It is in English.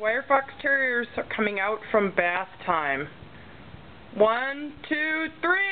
Wire Fox Terriers are coming out from bath time. One, two, three!